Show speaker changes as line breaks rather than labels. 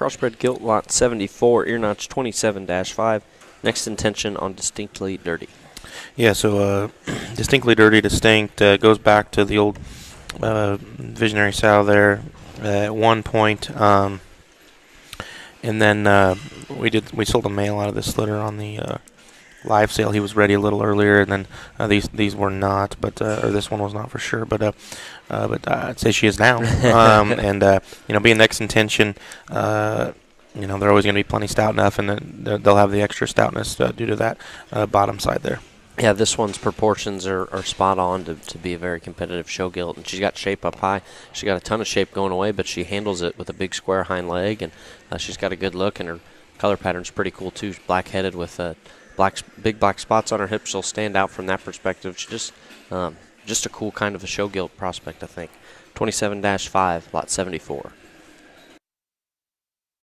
Crossbred Gilt Lot 74, ear notch 27 5. Next intention on Distinctly Dirty.
Yeah, so uh, distinctly dirty, distinct uh, goes back to the old uh, visionary sow there at one point, um, and then uh, we did we sold a male out of this litter on the uh, live sale. He was ready a little earlier, and then uh, these these were not, but uh, or this one was not for sure. But uh, uh, but uh, I'd say she is now, um, and uh, you know, being next intention. Uh, you know they're always going to be plenty stout enough, and then they'll- have the extra stoutness uh, due to that uh, bottom side there.
Yeah, this one's proportions are, are spot on to, to be a very competitive show gilt, and she's got shape up high. She's got a ton of shape going away, but she handles it with a big square hind leg, and uh, she's got a good look, and her color pattern's pretty cool too. Black headed with uh, black big black spots on her hips. She'll stand out from that perspective. She's just um, just a cool kind of a show gilt prospect, I think. 27-5, lot 74.